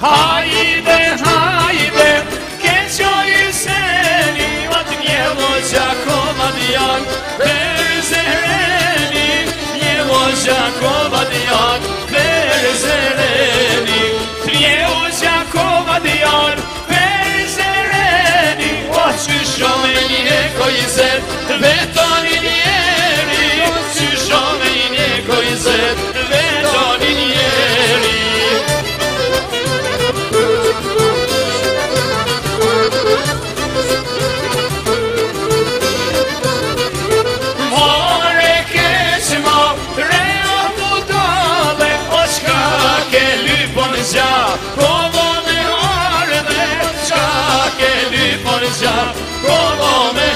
Hajde, hajde, keqoj seni Atë një moqa komad janë Berzereni Një moqa komad janë Berzereni Një moqa komad janë Berzereni O që shome një kojzet Betoni forza Como me arde Çakeli forza Como me